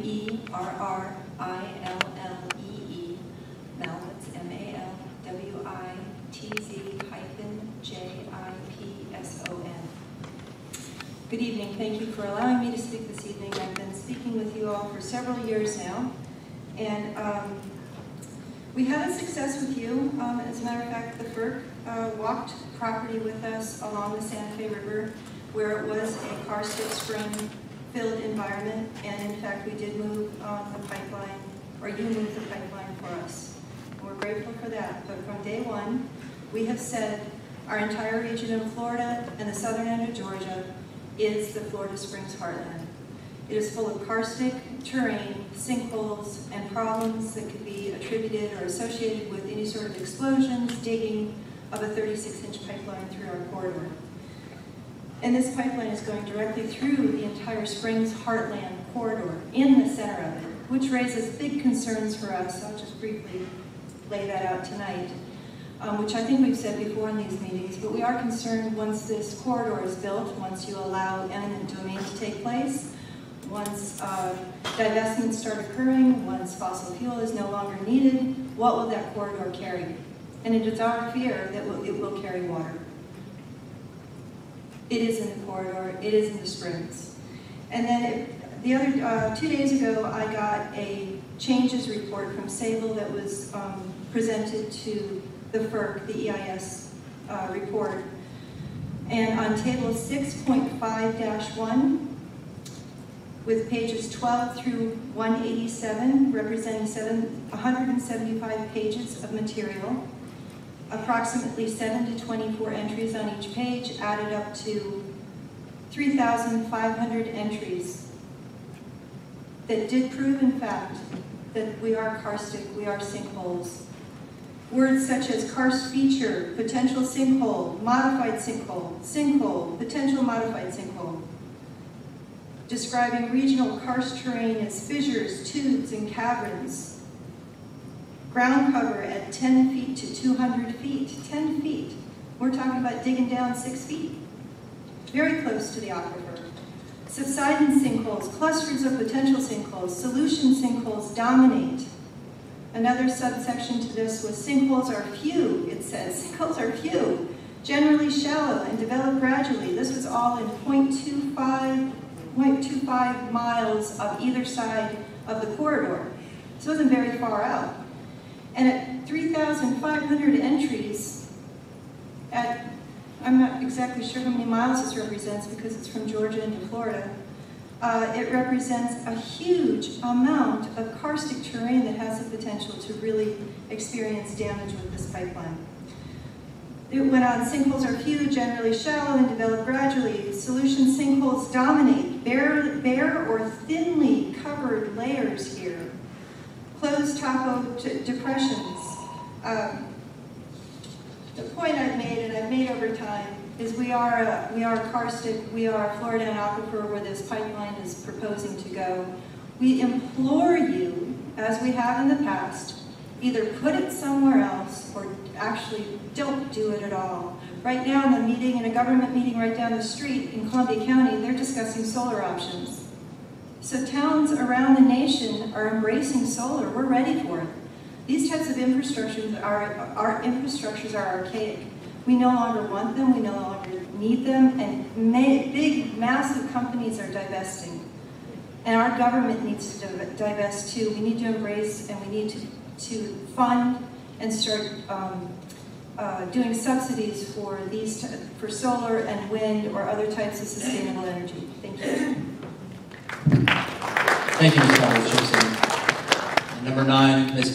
M-E-R-R-I-L-L-E-E, Mal, it's M-A-L-W-I-T-Z hyphen J-I-P-S-O-N. Good evening, thank you for allowing me to speak this evening. I've been speaking with you all for several years now, and um, we had a success with you. Um, as a matter of fact, the FERC uh, walked property with us along the Santa Fe River where it was a karstic spring filled environment, and in fact, we did move um, the pipeline, or you moved the pipeline for us. We're grateful for that, but from day one, we have said our entire region of Florida and the southern end of Georgia is the Florida Springs heartland. It is full of karstic terrain, sinkholes, and problems that could be attributed or associated with any sort of explosions, digging of a 36-inch pipeline through our corridor. And this pipeline is going directly through the entire Springs Heartland corridor in the center of it, which raises big concerns for us. I'll just briefly lay that out tonight, um, which I think we've said before in these meetings, but we are concerned once this corridor is built, once you allow eminent domain to take place, once uh, divestments start occurring, once fossil fuel is no longer needed, what will that corridor carry? And it is our fear that it will carry water. It is in the corridor, it is in the springs. And then it, the other, uh, two days ago, I got a changes report from Sabal that was um, presented to the FERC, the EIS uh, report. And on table 6.5-1, with pages 12 through 187, representing seven, 175 pages of material, approximately 7 to 24 entries on each page, added up to 3,500 entries that did prove, in fact, that we are karstic, we are sinkholes. Words such as karst feature, potential sinkhole, modified sinkhole, sinkhole, potential modified sinkhole, describing regional karst terrain as fissures, tubes, and caverns, Ground cover at 10 feet to 200 feet, 10 feet. We're talking about digging down six feet, very close to the aquifer. Subsidence sinkholes, clusters of potential sinkholes, solution sinkholes dominate. Another subsection to this was sinkholes are few, it says. Sinkholes are few, generally shallow and develop gradually. This was all in 0.25, 0.25 miles of either side of the corridor. This wasn't very far out. And at 3,500 entries, at, I'm not exactly sure how many miles this represents because it's from Georgia into Florida, uh, it represents a huge amount of karstic terrain that has the potential to really experience damage with this pipeline. It went on, sinkholes are few, generally shallow, and develop gradually. Solution sinkholes dominate, bare, bare or thinly covered layers here closed topo depressions. Um, the point I've made, and I've made over time, is we are a, we are a karstic, we are Floridan aquifer where this pipeline is proposing to go. We implore you, as we have in the past, either put it somewhere else or actually don't do it at all. Right now in the meeting, in a government meeting right down the street in Columbia County, they're discussing solar options. So towns around the nation are embracing solar. We're ready for it. These types of infrastructures are, our infrastructures are archaic. We no longer want them, we no longer need them, and big, massive companies are divesting. And our government needs to divest too. We need to embrace and we need to, to fund and start um, uh, doing subsidies for these for solar and wind or other types of sustainable energy. Thank you. Thank you, Ms. Roberts Number nine, Ms.